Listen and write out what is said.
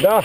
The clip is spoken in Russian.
Да.